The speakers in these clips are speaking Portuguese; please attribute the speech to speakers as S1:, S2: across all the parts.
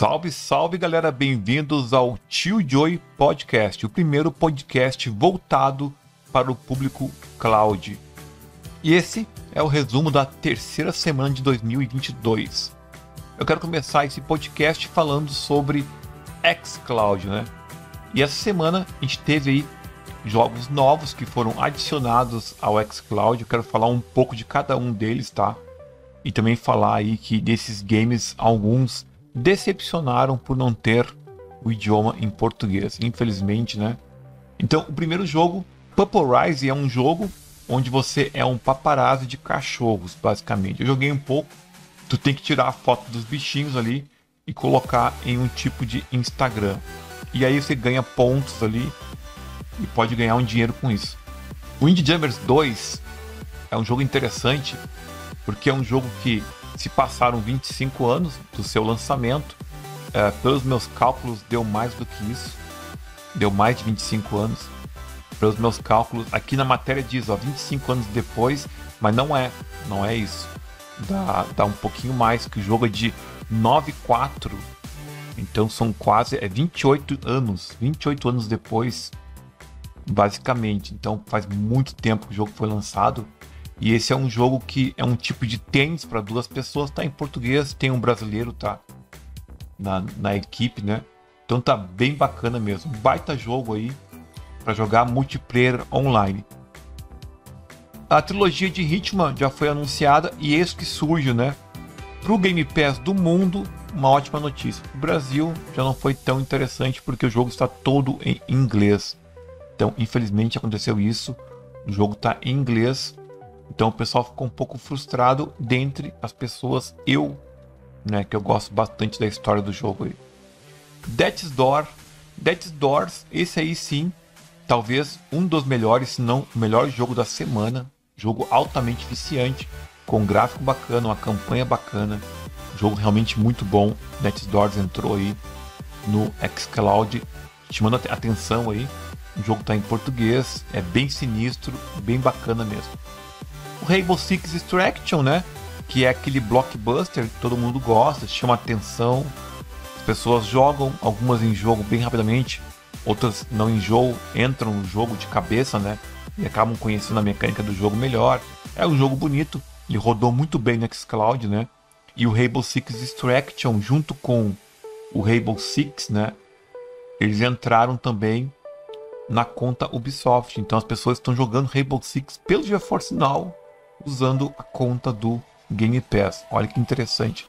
S1: Salve, salve galera, bem-vindos ao Tio Joy Podcast, o primeiro podcast voltado para o público cloud. E esse é o resumo da terceira semana de 2022. Eu quero começar esse podcast falando sobre xCloud, né? E essa semana a gente teve aí jogos novos que foram adicionados ao xCloud. Eu quero falar um pouco de cada um deles, tá? E também falar aí que desses games alguns decepcionaram por não ter o idioma em português, infelizmente, né? Então, o primeiro jogo, Purple Rise, é um jogo onde você é um paparazzi de cachorros, basicamente. Eu joguei um pouco, tu tem que tirar a foto dos bichinhos ali e colocar em um tipo de Instagram. E aí você ganha pontos ali e pode ganhar um dinheiro com isso. O Indie Jammers 2 é um jogo interessante porque é um jogo que se passaram 25 anos do seu lançamento. É, pelos meus cálculos, deu mais do que isso. Deu mais de 25 anos. Pelos meus cálculos, aqui na matéria diz, ó, 25 anos depois, mas não é, não é isso. Dá, dá um pouquinho mais, que o jogo é de 94. Então são quase é 28 anos, 28 anos depois, basicamente. Então faz muito tempo que o jogo foi lançado. E esse é um jogo que é um tipo de tênis para duas pessoas, tá em português, tem um brasileiro, tá na, na equipe, né? Então tá bem bacana mesmo. Baita jogo aí para jogar multiplayer online. A trilogia de Hitman já foi anunciada e esse que surge, né? Pro Game Pass do mundo, uma ótima notícia. O Brasil já não foi tão interessante porque o jogo está todo em inglês. Então, infelizmente aconteceu isso. O jogo está em inglês então o pessoal ficou um pouco frustrado dentre as pessoas, eu, né, que eu gosto bastante da história do jogo aí. Death's Door, Death's Doors, esse aí sim, talvez um dos melhores, se não o melhor jogo da semana. Jogo altamente eficiente, com gráfico bacana, uma campanha bacana. Jogo realmente muito bom. Death's Doors entrou aí no xCloud, chamando atenção aí. O jogo está em português, é bem sinistro, bem bacana mesmo o Rainbow Six Extraction, né? Que é aquele blockbuster que todo mundo gosta, chama atenção. As pessoas jogam, algumas em jogo bem rapidamente, outras não enjoam, entram no jogo de cabeça, né? E acabam conhecendo a mecânica do jogo melhor. É um jogo bonito, ele rodou muito bem no Xcloud, né? E o Rainbow Six Extraction, junto com o Rainbow Six, né? Eles entraram também na conta Ubisoft. Então as pessoas estão jogando Rainbow Six pelo GeForce Now usando a conta do Game Pass. Olha que interessante.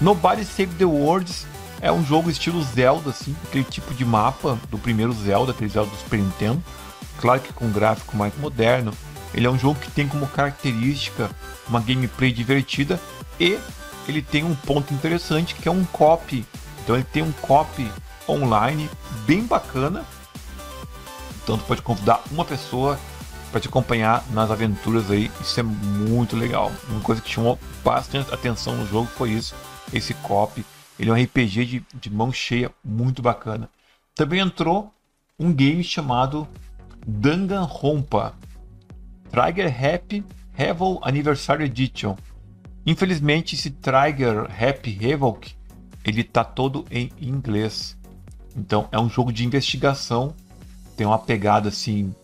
S1: Nobody Save the Worlds é um jogo estilo Zelda, assim, aquele tipo de mapa do primeiro Zelda, aquele Zelda do Super Nintendo. Claro que com gráfico mais moderno. Ele é um jogo que tem como característica uma gameplay divertida e ele tem um ponto interessante que é um copy. Então ele tem um copy online bem bacana. Então tu pode convidar uma pessoa para te acompanhar nas aventuras aí. Isso é muito legal. Uma coisa que chamou bastante atenção no jogo foi isso, esse copy. Ele é um RPG de, de mão cheia, muito bacana. Também entrou um game chamado Danganronpa Trigger Happy Revel Anniversary Edition. Infelizmente, esse Trigger Happy Revoke ele tá todo em inglês. Então é um jogo de investigação, tem uma pegada assim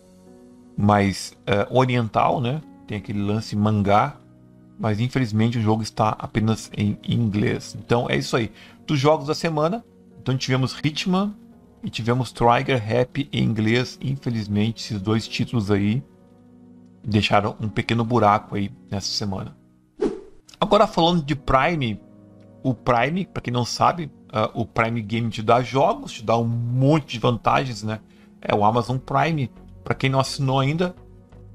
S1: mais uh, oriental, né? Tem aquele lance mangá, mas infelizmente o jogo está apenas em inglês. Então é isso aí. Dos jogos da semana, então tivemos Hitman e tivemos Trigger Happy em inglês. Infelizmente, esses dois títulos aí deixaram um pequeno buraco aí nessa semana. Agora falando de Prime, o Prime, para quem não sabe, uh, o Prime Game te dá jogos, te dá um monte de vantagens, né? É o Amazon Prime para quem não assinou ainda,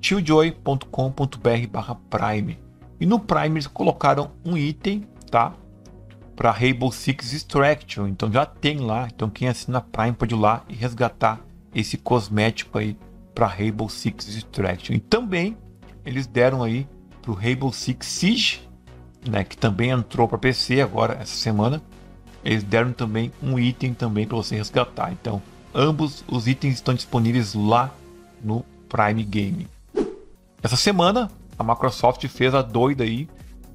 S1: tiojoy.com.br/prime. E no Prime eles colocaram um item, tá? Para Rainbow Six Extraction. Então já tem lá. Então quem assina Prime pode ir lá e resgatar esse cosmético aí para Rainbow Six Extraction. E também eles deram aí para o Rainbow Six Siege, né, que também entrou para PC agora essa semana. Eles deram também um item também para você resgatar. Então, ambos os itens estão disponíveis lá no Prime Game. Essa semana, a Microsoft fez a doida aí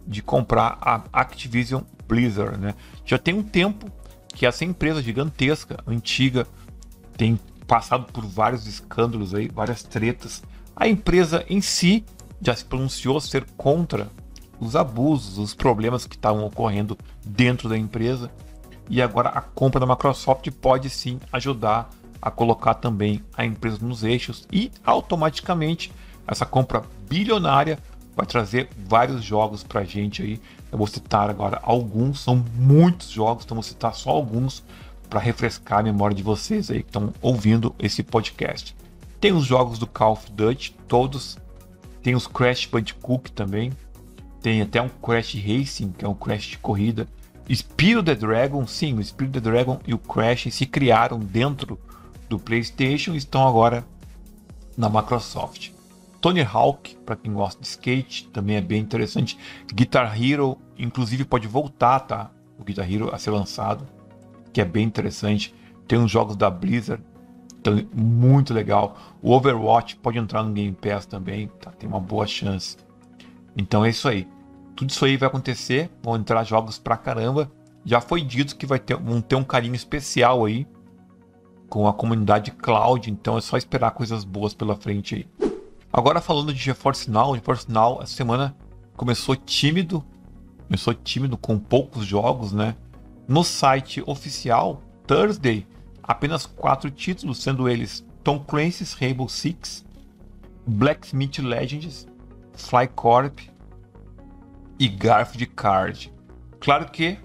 S1: de comprar a Activision Blizzard, né? Já tem um tempo que essa empresa gigantesca, antiga, tem passado por vários escândalos aí, várias tretas. A empresa em si já se pronunciou ser contra os abusos, os problemas que estavam ocorrendo dentro da empresa. E agora a compra da Microsoft pode sim ajudar a colocar também a empresa nos eixos e automaticamente essa compra bilionária vai trazer vários jogos para a gente aí. Eu vou citar agora alguns, são muitos jogos, então vou citar só alguns para refrescar a memória de vocês aí que estão ouvindo esse podcast. Tem os jogos do Call of Duty, todos. Tem os Crash Bandicoot também. Tem até um Crash Racing, que é um Crash de corrida. Spiro the Dragon, sim, o Spiro the Dragon e o Crash se criaram dentro do PlayStation estão agora na Microsoft. Tony Hawk, para quem gosta de skate, também é bem interessante. Guitar Hero, inclusive, pode voltar, tá? O Guitar Hero a ser lançado, que é bem interessante. Tem uns jogos da Blizzard, então, muito legal. O Overwatch pode entrar no Game Pass também, tá? Tem uma boa chance. Então é isso aí. Tudo isso aí vai acontecer, vão entrar jogos pra caramba. Já foi dito que vai ter, vão ter um carinho especial aí com a comunidade cloud, então é só esperar coisas boas pela frente aí. Agora falando de GeForce Now, GeForce Now essa semana começou tímido, começou tímido com poucos jogos, né? No site oficial Thursday, apenas quatro títulos, sendo eles Tom Clancy's Rainbow Six, Blacksmith Legends, Flycorp e Garfield Card. Claro que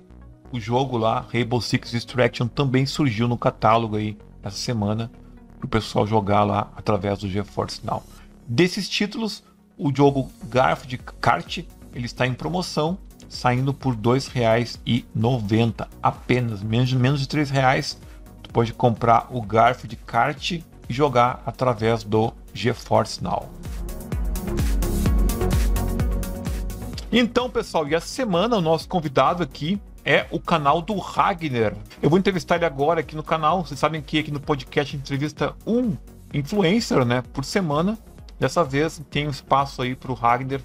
S1: o jogo lá, Rainbow Six Extraction, também surgiu no catálogo aí essa semana para o pessoal jogar lá através do GeForce Now. Desses títulos, o jogo Garfield Kart ele está em promoção, saindo por R$ 2,90 apenas, menos, menos de R$ reais. Tu pode comprar o Garfield Kart e jogar através do GeForce Now. Então, pessoal, e essa semana o nosso convidado aqui é o canal do Ragnar. Eu vou entrevistar ele agora aqui no canal. Vocês sabem que aqui no podcast entrevista um influencer, né, por semana. Dessa vez tem um espaço aí para o Ragnar.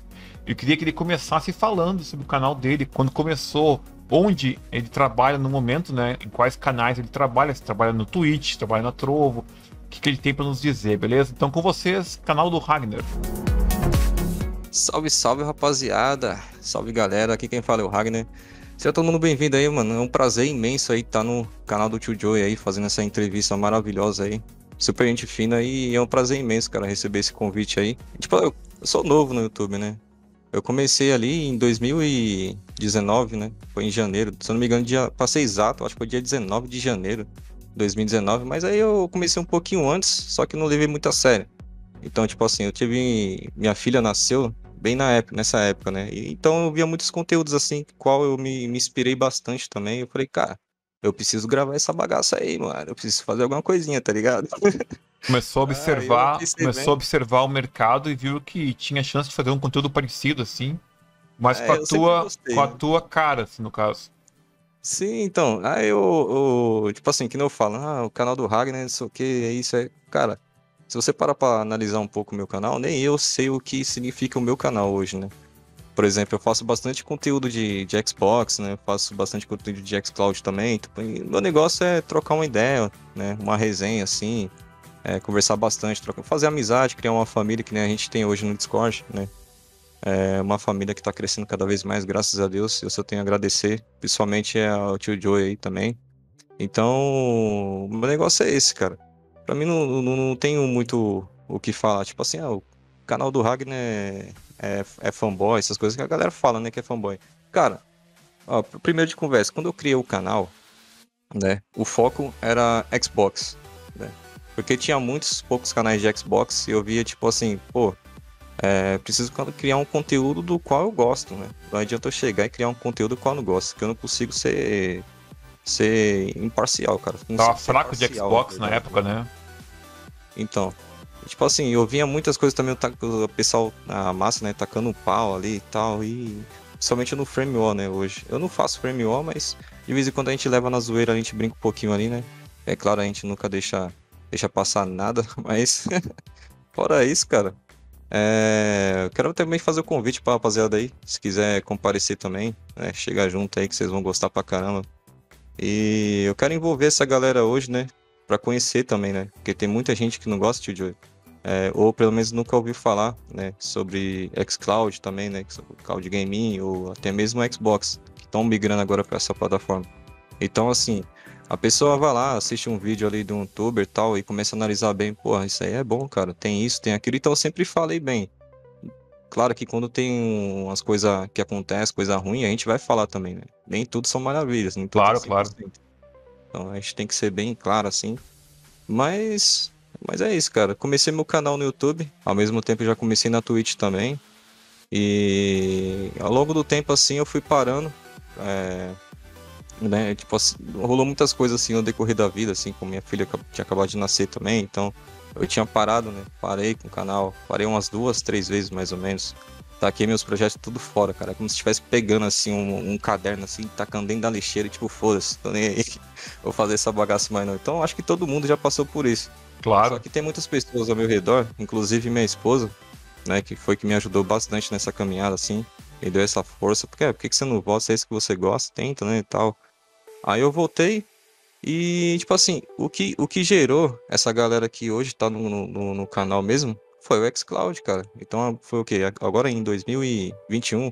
S1: Eu queria que ele começasse falando sobre o canal dele, quando começou, onde ele trabalha no momento, né? Em quais canais ele trabalha, se trabalha no Twitch, se trabalha na Trovo, o que, que ele tem para nos dizer, beleza? Então com vocês, canal do Ragnar.
S2: Salve, salve rapaziada, salve galera, aqui quem fala é o Ragnar. Seja todo mundo bem-vindo aí, mano. É um prazer imenso aí estar tá no canal do Tio Joey aí, fazendo essa entrevista maravilhosa aí super gente fina e é um prazer imenso, cara, receber esse convite aí. Tipo, eu, sou novo no YouTube, né? Eu comecei ali em 2019, né? Foi em janeiro. Se eu não me engano, dia, passei exato, acho que foi dia 19 de janeiro de 2019. Mas aí eu comecei um pouquinho antes, só que não levei muito a sério. Então, tipo assim, eu tive. Minha filha nasceu bem na época, nessa época, né? E, então eu via muitos conteúdos assim, qual eu me, me inspirei bastante também. Eu falei, cara, eu preciso gravar essa bagaça aí, mano. Eu preciso fazer alguma coisinha, tá ligado?
S1: Começou a ah, observar, ah, começou a observar o mercado e viu que tinha chance de fazer um conteúdo parecido assim, mas é, com, a tua, com a tua cara, assim, no caso.
S2: Sim, então, aí eu, eu, tipo assim, que não eu falo, ah, o canal do Ragnar, não sei o que, é isso, é, cara, se você parar pra analisar um pouco o meu canal, nem eu sei o que significa o meu canal hoje, né? Por exemplo, eu faço bastante conteúdo de, de Xbox, né? Eu faço bastante conteúdo de xCloud também. Tipo, meu negócio é trocar uma ideia, né? Uma resenha, assim. É, conversar bastante, trocar, fazer amizade, criar uma família que nem a gente tem hoje no Discord, né? É uma família que está crescendo cada vez mais, graças a Deus. Eu só tenho a agradecer, principalmente ao tio Joey aí também. Então, o meu negócio é esse, cara. Pra mim não, não, não tenho muito o que falar. Tipo assim, ah, o canal do Ragnar é é, é fanboy, essas coisas que a galera fala, né, que é fanboy. Cara, ó, primeiro de conversa, quando eu criei o canal, né, o foco era Xbox, né, porque tinha muitos poucos canais de Xbox e eu via, tipo assim, pô, é, preciso criar um conteúdo do qual eu gosto, né? Não adianta eu chegar e criar um conteúdo do qual eu não gosto, que eu não consigo ser ser imparcial, cara.
S1: Tava fraco de Xbox na época, né?
S2: Então, Tipo assim, eu vinha muitas coisas também, o pessoal, a massa, né, tacando um pau ali e tal, e somente no Frame War, né, hoje. Eu não faço Frame War, mas de vez em quando a gente leva na zoeira, a gente brinca um pouquinho ali, né. É claro, a gente nunca deixa, deixa passar nada, mas fora isso, cara, É, eu quero também fazer o convite pra rapaziada aí, se quiser comparecer também, né? Chegar junto aí que vocês vão gostar pra caramba. E eu quero envolver essa galera hoje, né? Pra conhecer também, né? Porque tem muita gente que não gosta de Joy. É, ou pelo menos nunca ouviu falar, né? Sobre xCloud também, né? Cloud Gaming, ou até mesmo Xbox, que estão migrando agora para essa plataforma. Então, assim, a pessoa vai lá, assiste um vídeo ali de um youtuber e tal, e começa a analisar bem, porra, isso aí é bom, cara, tem isso, tem aquilo, então eu sempre falei bem. Claro que quando tem umas coisas que acontecem, coisa ruim, a gente vai falar também, né? Nem tudo são maravilhas, nem tudo
S1: Claro, claro.
S2: Então a gente tem que ser bem claro assim. Mas. Mas é isso, cara. Comecei meu canal no YouTube, ao mesmo tempo já comecei na Twitch também. E ao longo do tempo assim eu fui parando. É, né? Tipo, assim, rolou muitas coisas assim no decorrer da vida, assim, com minha filha tinha acabado de nascer também, então eu tinha parado, né? Parei com o canal, parei umas duas, três vezes mais ou menos. Taquei meus projetos tudo fora, cara. Como se estivesse pegando assim um, um, caderno assim, tacando dentro da lixeira e tipo, foda-se, tô nem aí. Vou fazer essa bagaça mais não. Então acho que todo mundo já passou por isso.
S1: Claro.
S2: Só que tem muitas pessoas ao meu redor, inclusive minha esposa, né, que foi que me ajudou bastante nessa caminhada, assim, e deu essa força. Porque, é, por que você não gosta? É isso que você gosta? Tenta, né, e tal. Aí eu voltei e, tipo assim, o que, o que gerou essa galera que hoje tá no, no, no canal mesmo foi o xCloud, cara. Então foi o quê? Agora em 2021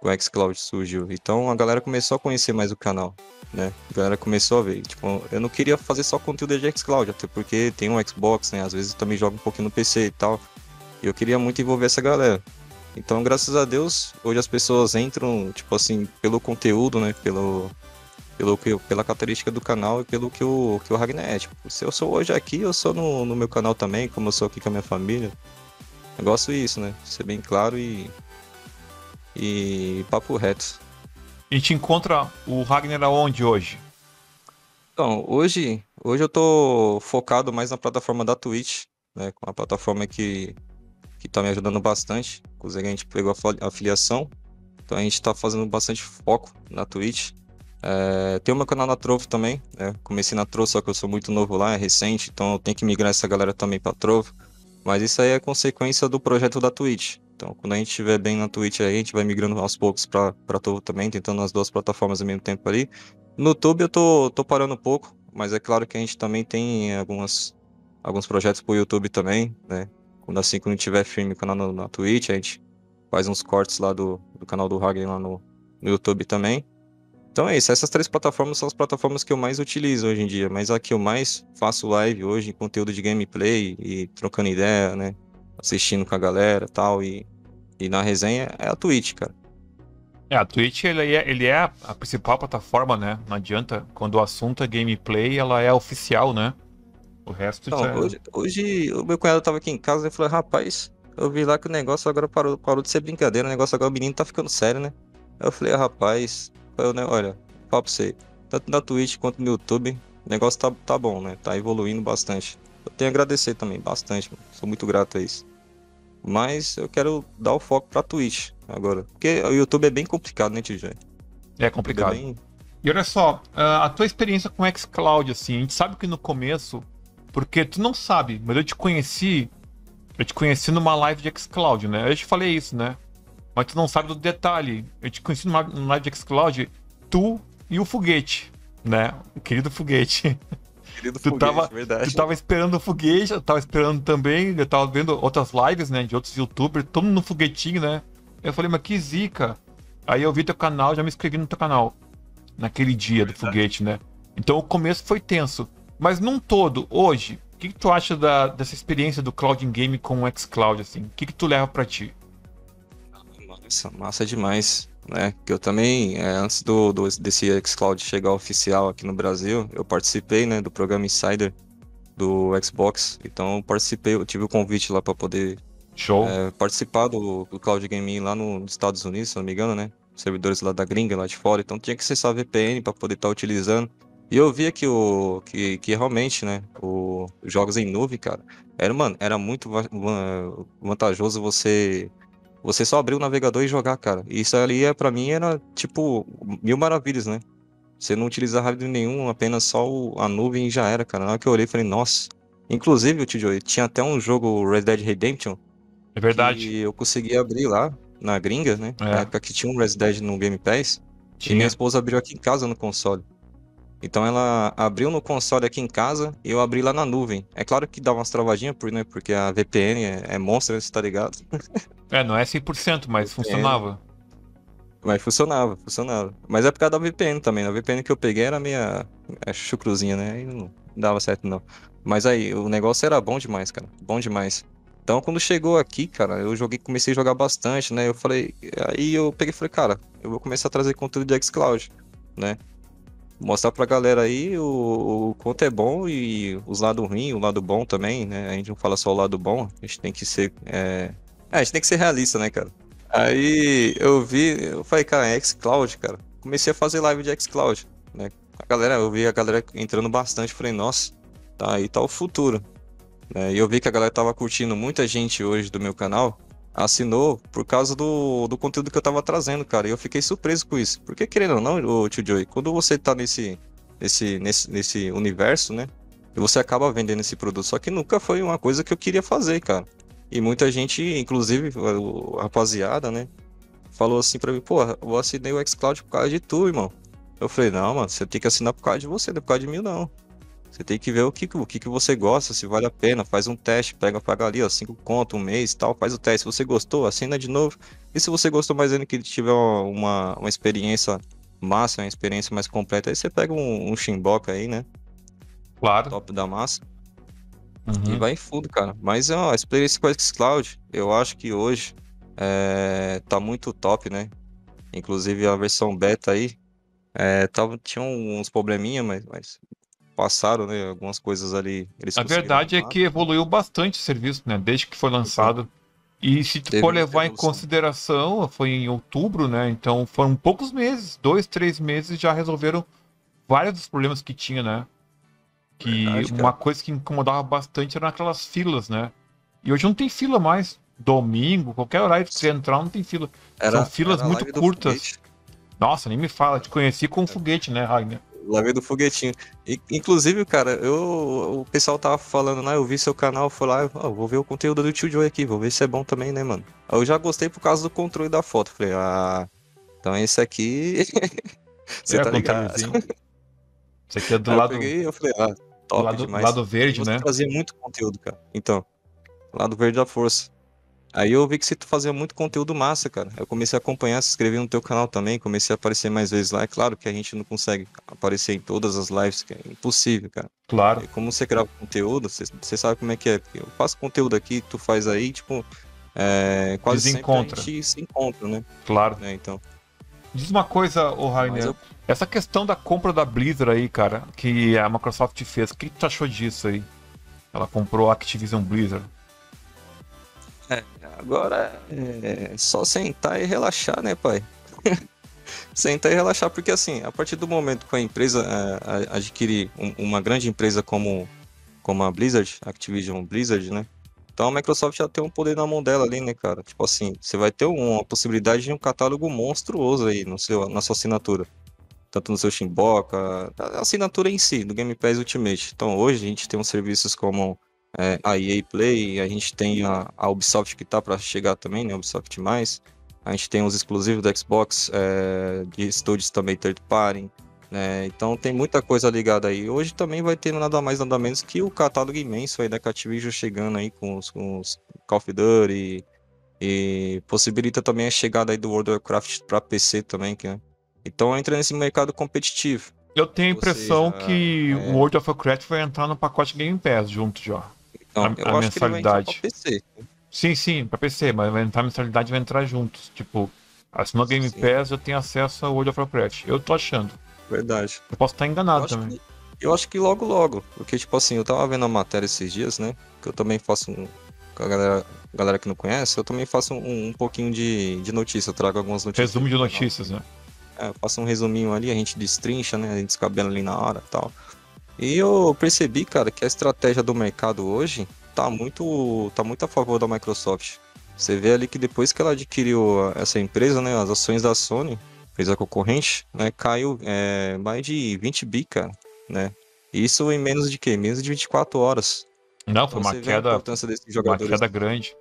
S2: o xCloud surgiu. Então a galera começou a conhecer mais o canal, né? A galera começou a ver. Tipo, eu não queria fazer só conteúdo de xCloud, até porque tem um Xbox, né? Às vezes eu também jogo um pouquinho no PC e tal. E eu queria muito envolver essa galera. Então, graças a Deus, hoje as pessoas entram, tipo assim, pelo conteúdo, né? Pelo, pelo que, pela característica do canal e pelo que o, que o Ragnar é. Tipo, se eu sou hoje aqui, eu sou no, no meu canal também, como eu sou aqui com a minha família. Negócio isso, né? Ser bem claro e. E papo reto.
S1: E te encontra o Ragnar aonde hoje?
S2: Então, hoje, hoje eu tô focado mais na plataforma da Twitch, né? Com a plataforma que, que tá me ajudando bastante. Inclusive a gente pegou a afiliação. Então a gente tá fazendo bastante foco na Twitch. É, tem o meu canal na Trovo também. Né? Comecei na Trovo, só que eu sou muito novo lá, é recente, então eu tenho que migrar essa galera também pra Trovo. Mas isso aí é consequência do projeto da Twitch. Então, quando a gente estiver bem na Twitch aí, a gente vai migrando aos poucos pra, pra Trovo também, tentando as duas plataformas ao mesmo tempo ali. No YouTube eu tô, tô parando um pouco, mas é claro que a gente também tem algumas, alguns projetos pro YouTube também, né? Quando assim, quando tiver firme canal na, na Twitch, a gente faz uns cortes lá do, do canal do Hagen lá no, no YouTube também. Então é isso, essas três plataformas são as plataformas que eu mais utilizo hoje em dia, mas a que eu mais faço live hoje, conteúdo de gameplay e trocando ideia, né? Assistindo com a galera tal, e e na resenha é a Twitch, cara.
S1: É, a Twitch ele é, ele é a principal plataforma, né? Não adianta. Quando o assunto é gameplay, ela é oficial, né? O resto
S2: então,
S1: é...
S2: hoje, hoje o meu cunhado tava aqui em casa e falou, rapaz, eu vi lá que o negócio agora parou, parou de ser brincadeira, o negócio agora o menino tá ficando sério, né? Eu falei, rapaz, eu, né, olha, fala pra você, tanto na Twitch quanto no YouTube, o negócio tá, tá bom, né? Tá evoluindo bastante. Eu tenho a agradecer também, bastante, mano. sou muito grato a isso. Mas eu quero dar o foco pra Twitch agora. Porque o YouTube é bem complicado, né, TJ?
S1: É complicado. É bem... E olha só, a tua experiência com o xCloud, assim, a gente sabe que no começo, porque tu não sabe, mas eu te conheci, eu te conheci numa live de xCloud, né? Eu te falei isso, né? Mas tu não sabe do detalhe. Eu te conheci numa, live de xCloud, tu e o foguete, né? O querido foguete.
S2: Querido
S1: tu
S2: foguete,
S1: tava,
S2: verdade.
S1: Tu tava esperando o foguete, eu tava esperando também, eu tava vendo outras lives, né, de outros youtubers, todo mundo no foguetinho, né? Eu falei, mas que zica. Aí eu vi teu canal, já me inscrevi no teu canal. Naquele dia do foguete, né? Então o começo foi tenso. Mas num todo, hoje, o que, que tu acha da, dessa experiência do Cloud Game com o xCloud, assim? O que, que tu leva para ti?
S2: Massa demais, né? Que eu também, é, antes do, do, desse xCloud chegar oficial aqui no Brasil, eu participei, né, do programa Insider do Xbox. Então eu participei, eu tive o convite lá para poder. É, participar do, do Cloud Gaming lá nos Estados Unidos, se não me engano, né? Servidores lá da gringa, lá de fora. Então tinha que acessar VPN para poder estar tá utilizando. E eu via que o que, que realmente, né, o, os jogos em nuvem, cara, era, mano, era muito vantajoso você você só abrir o navegador e jogar, cara. Isso ali, é, para mim, era tipo mil maravilhas, né? Você não utiliza hardware nenhum, apenas só o, a nuvem e já era, cara. Na hora que eu olhei, falei, nossa. Inclusive, o tinha até um jogo Red Dead Redemption.
S1: É verdade.
S2: E eu consegui abrir lá, na gringa, né?
S1: É.
S2: Na época que tinha um Red Dead no Game Pass. E
S1: Tinha.
S2: minha esposa abriu aqui em casa no console. Então ela abriu no console aqui em casa e eu abri lá na nuvem. É claro que dá umas travadinhas, por, né, porque a VPN é, é monstro, né, você tá ligado?
S1: É, não é 100%, mas funcionava.
S2: Mas funcionava, funcionava. Mas é por causa da VPN também. A VPN que eu peguei era meia é, chucruzinha, né? Aí não dava certo não. Mas aí, o negócio era bom demais, cara. Bom demais. Então, quando chegou aqui, cara, eu joguei, comecei a jogar bastante, né? Eu falei, aí eu peguei e falei, cara, eu vou começar a trazer conteúdo de xCloud, né? Mostrar pra galera aí o, o quanto é bom e os lados ruins, o lado bom também, né? A gente não fala só o lado bom, a gente tem que ser. É, é, a gente tem que ser realista, né, cara? Aí eu vi, eu falei, cara, é xCloud, cara. Comecei a fazer live de xCloud, né? A galera, eu vi a galera entrando bastante, falei, nossa, tá aí tá o futuro. né? E eu vi que a galera tava curtindo, muita gente hoje do meu canal assinou por causa do, do conteúdo que eu tava trazendo, cara. E eu fiquei surpreso com isso. Porque, querendo ou não, o tio Joey, quando você tá nesse, nesse, nesse, nesse universo, né? E você acaba vendendo esse produto. Só que nunca foi uma coisa que eu queria fazer, cara. E muita gente, inclusive, a rapaziada, né? Falou assim pra mim, pô, eu assinei o xCloud por causa de tu, irmão. Eu falei, não, mano, você tem que assinar por causa de você, não é por causa de mim, não. Você tem que ver o que, o que, que você gosta, se vale a pena, faz um teste, pega, paga ali, ó, cinco conto, um mês tal, faz o teste. Se você gostou, assina de novo. E se você gostou mais ainda que tiver uma, uma, experiência massa, uma experiência mais completa, aí você pega um, um Shinboka aí, né?
S1: Claro.
S2: Top da massa. E
S1: Uhum.
S2: vai em fundo, cara. Mas ó, a experiência com o xCloud, eu acho que hoje é, tá muito top, né? Inclusive a versão beta aí, é, tava, tinha uns probleminha, mas, mas passaram, né? Algumas coisas ali.
S1: A verdade é que evoluiu bastante o serviço, né? Desde que foi lançado. E se tu
S2: Teve
S1: for levar em consideração, foi em outubro, né? Então foram poucos meses, dois, três meses já resolveram vários dos problemas que tinha, né? Que
S2: Verdade,
S1: uma coisa que incomodava bastante era aquelas filas, né? E hoje não tem fila mais. Domingo, qualquer horário que você entrar, não tem fila. são filas
S2: era
S1: muito curtas. Nossa, nem me fala, te conheci com um foguete, né, Ragnar?
S2: Live do foguetinho. E, inclusive, cara, eu, o pessoal tava falando lá, eu vi seu canal, fui lá, ah, vou ver o conteúdo do tio Joey aqui, vou ver se é bom também, né, mano? Eu já gostei por causa do controle da foto. Falei, ah, então esse aqui. Você
S1: é,
S2: tá ligado?
S1: Isso aqui é do
S2: eu
S1: lado,
S2: peguei eu falei, ah, top
S1: lado,
S2: demais.
S1: lado verde,
S2: Você
S1: né?
S2: fazia muito conteúdo, cara. Então, lado verde da força. Aí eu vi que você fazia muito conteúdo massa, cara. Eu comecei a acompanhar, se inscrever no teu canal também, comecei a aparecer mais vezes lá. É claro que a gente não consegue aparecer em todas as lives, que é impossível, cara.
S1: Claro.
S2: E como você grava conteúdo, você, você sabe como é que é. Eu faço conteúdo aqui, tu faz aí, tipo, é, quase
S1: Desencontra.
S2: sempre a gente se encontra, né?
S1: Claro.
S2: né? Então,
S1: Diz uma coisa, ô Rainer.
S2: eu,
S1: Essa questão da compra da Blizzard aí, cara, que a Microsoft fez, o que tu achou disso aí? Ela comprou a Activision Blizzard.
S2: Agora é só sentar e relaxar, né, pai? sentar e relaxar, porque assim, a partir do momento que a empresa é, a- adquire um- uma grande empresa como, como a Blizzard, Activision Blizzard, né? Então a Microsoft já tem um poder na mão dela ali, né, cara? Tipo assim, você vai ter uma possibilidade de um catálogo monstruoso aí no seu, na sua assinatura. Tanto no seu Shinboka, a assinatura em si, do Game Pass Ultimate. Então hoje a gente tem uns serviços como é, a EA Play, a gente tem a, a Ubisoft que tá para chegar também, né? Ubisoft mais. A gente tem os exclusivos do Xbox, é, de estúdios também third party. Né? Então tem muita coisa ligada aí. Hoje também vai ter nada mais nada menos que o catálogo imenso aí da Activision chegando aí com os, com os Call of Duty e, e possibilita também a chegada aí do World of Warcraft para PC também, que, né? Então entra nesse mercado competitivo.
S1: Eu tenho a impressão
S2: seja,
S1: que
S2: é-
S1: o World of Warcraft vai entrar no pacote Game Pass junto já. A-
S2: eu
S1: a
S2: acho que ele vai entrar
S1: mensalidade.
S2: pra PC.
S1: Sim, sim, pra PC, mas vai entrar a mensalidade e vai entrar juntos. Tipo, assinou Game
S2: Sim.
S1: Pass, eu tenho acesso ao World of Warcraft. Eu tô achando.
S2: Verdade.
S1: Eu posso estar
S2: Eu
S1: enganado
S2: acho,
S1: também.
S2: que, eu acho que logo, logo. Porque, tipo assim, eu tava vendo a matéria esses dias, né? Que eu também faço um. Com a galera, galera que não conhece, eu também faço um, um pouquinho de, de notícia. Eu trago algumas notícias.
S1: Resumo de notícias, né?
S2: É, eu faço um resuminho ali, a gente destrincha, né? A gente descabela ali na hora e tal. E eu percebi, cara, que a estratégia do mercado hoje tá muito, tá muito a favor da Microsoft. Você vê ali que depois que ela adquiriu essa empresa, né? As ações da Sony, fez a concorrente, né? Caiu é, mais de 20 bi, cara, né? Isso em menos de quê? Menos de 24 horas.
S1: Não, foi
S2: Então
S1: uma
S2: você vê a
S1: queda, uma queda grande.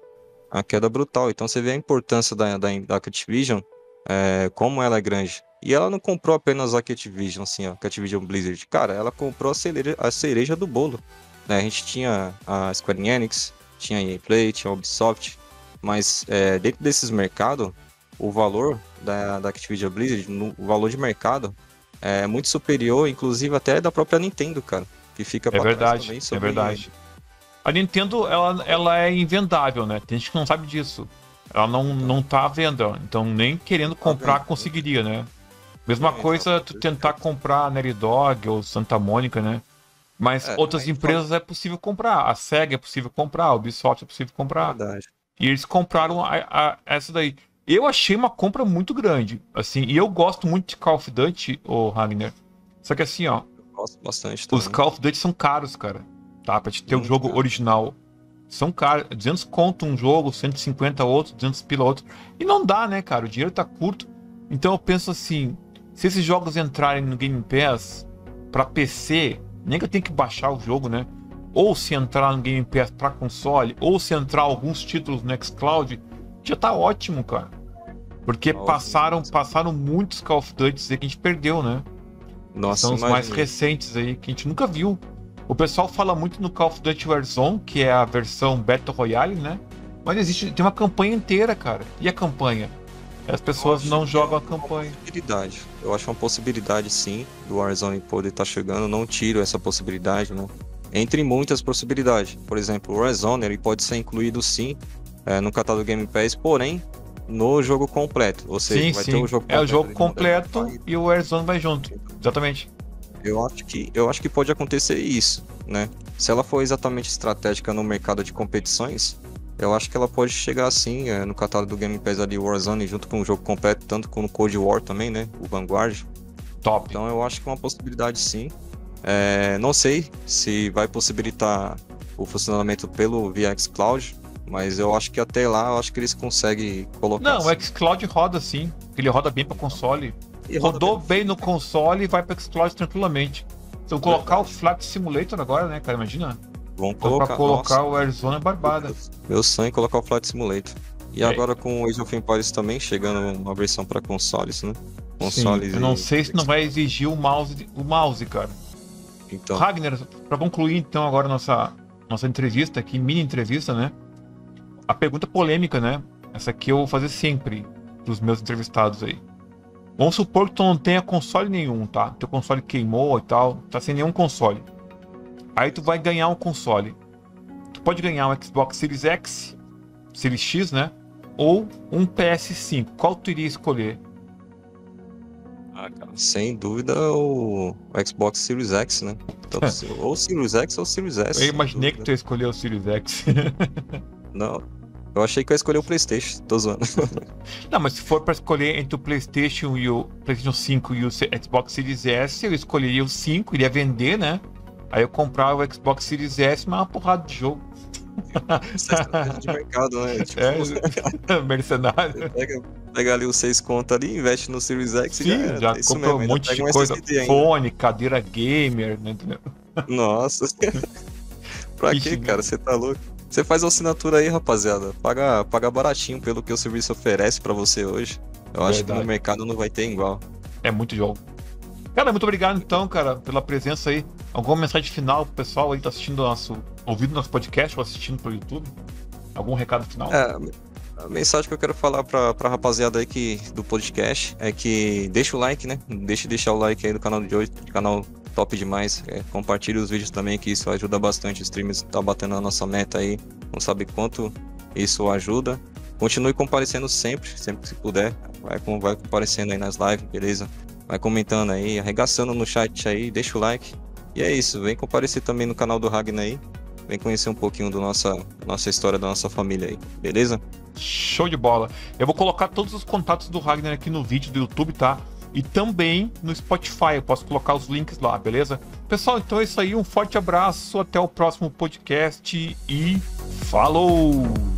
S2: a queda brutal. Então você vê a importância da, da, da Activision, é, como ela é grande. E ela não comprou apenas a Activision, assim, ó, Activision Blizzard. Cara, ela comprou a cereja, a cereja do bolo. Né? A gente tinha a Square Enix, tinha a EA Play, tinha a Ubisoft, mas é, dentro desses mercados, o valor da, da Activision Blizzard, no, o valor de mercado, é muito superior, inclusive até da própria Nintendo, cara. Que fica
S1: é verdade, É verdade. A Nintendo, ela, ela é invendável, né? Tem gente que não sabe disso. Ela não, não tá à venda. Então, nem querendo tá comprar, conseguiria, né? Mesma coisa tu tentar comprar a Naughty Dog ou Santa Mônica, né? Mas é, outras empresas é possível comprar. A SEGA é possível comprar, a Ubisoft é possível comprar. Verdade. E eles compraram a, a, essa daí. Eu achei uma compra muito grande, assim, e eu gosto muito de Call of Duty, o Ragnar. Só que assim, ó.
S2: Eu gosto bastante
S1: também. Os Call of Duty são caros, cara. Tá? Pra te ter o um jogo cara. original. São caros. 200 conto um jogo, 150 outro, 200 pila outro. E não dá, né, cara? O dinheiro tá curto. Então eu penso assim: se esses jogos entrarem no Game Pass pra PC, nem que eu tenha que baixar o jogo, né? Ou se entrar no Game Pass pra console, ou se entrar alguns títulos no Xcloud, já tá ótimo, cara. Porque Nossa, passaram, passaram muitos Call of Duty que a gente perdeu, né? Nossa, São os mais recentes aí, que a gente nunca viu. O pessoal fala muito no Call of Duty Warzone, que é a versão Battle Royale, né? Mas existe, tem uma campanha inteira, cara. E a campanha? As pessoas não jogam a campanha.
S2: Possibilidade. Eu acho uma possibilidade, sim, do Warzone poder estar tá chegando. Não tiro essa possibilidade, né? Entre muitas possibilidades. Por exemplo, o Warzone ele pode ser incluído, sim, é, no catálogo Game Pass, porém, no jogo completo. Ou seja, sim, vai sim. ter o jogo
S1: completo. É o jogo completo e o Warzone vai junto. Exatamente.
S2: Eu acho que eu acho que pode acontecer isso, né? Se ela for exatamente estratégica no mercado de competições, eu acho que ela pode chegar assim é, no catálogo do Game Pass ali Warzone junto com o jogo completo, tanto com o Cold War também, né? O Vanguard.
S1: Top.
S2: Então eu acho que é uma possibilidade sim. É, não sei se vai possibilitar o funcionamento pelo VX Cloud, mas eu acho que até lá, eu acho que eles conseguem colocar.
S1: Não, assim. o xCloud roda sim. Ele roda bem para console. E Rodou bem no console e vai para xCloud tranquilamente. Se eu colocar o Flight Simulator agora, né, cara? Imagina.
S2: Vamos colocar.
S1: Pra colocar nossa. o Arizona Barbada.
S2: Meu sonho é colocar o Flight Simulator. E é. agora com o Age of Empires também chegando uma versão para consoles, né?
S1: Consoles. Sim, eu não sei se não vai exigir o mouse, o mouse, cara. Então. Ragnar, para concluir então agora nossa nossa entrevista aqui, mini entrevista, né? a pergunta polêmica, né? Essa aqui eu vou fazer sempre dos meus entrevistados aí. Vamos supor que tu não tenha console nenhum, tá? Teu console queimou e tal, tá sem nenhum console. Aí tu vai ganhar um console. Tu pode ganhar um Xbox Series X, Series X, né? Ou um PS5. Qual tu iria escolher?
S2: Ah, cara, sem dúvida o Xbox Series X, né? Então, ou Series X ou Series S.
S1: Eu imaginei que tu ia escolher o Series X.
S2: Não, eu achei que eu ia escolher o PlayStation, tô zoando.
S1: Não, mas se for para escolher entre o PlayStation e o PlayStation 5 e o Xbox Series S, eu escolheria o 5, iria vender, né? Aí eu comprava o Xbox Series S, mas uma porrada de jogo.
S2: Essa de mercado, né?
S1: Tipo, é, mercenário.
S2: Pega, pega, ali os seis contos ali, investe no Series X
S1: Sim, e já, já compra um monte de coisa. Fone, cadeira gamer, né?
S2: Nossa. pra quê, cara? Você tá louco? Você faz a assinatura aí, rapaziada. Paga, paga baratinho pelo que o serviço oferece para você hoje. Eu Verdade. acho que no mercado não vai ter igual.
S1: É muito jogo. Cara, muito obrigado então, cara, pela presença aí. Alguma mensagem final pro pessoal aí que tá assistindo nosso. ouvindo nosso podcast ou assistindo pelo YouTube? Algum recado final?
S2: É, a mensagem que eu quero falar pra, pra rapaziada aí que, do podcast é que deixa o like, né? Deixa de deixar o like aí no canal de hoje, canal top demais. É, compartilhe os vídeos também, que isso ajuda bastante. O stream está batendo a nossa meta aí. Não sabe quanto isso ajuda. Continue comparecendo sempre, sempre que puder. Vai, vai comparecendo aí nas lives, beleza? Vai comentando aí, arregaçando no chat aí, deixa o like. E é isso, vem comparecer também no canal do Ragnar aí. Vem conhecer um pouquinho da nossa, nossa história, da nossa família aí, beleza?
S1: Show de bola. Eu vou colocar todos os contatos do Ragnar aqui no vídeo do YouTube, tá? e também no Spotify. Eu posso colocar os links lá, beleza? Pessoal, então é isso aí. Um forte abraço, até o próximo podcast e falou!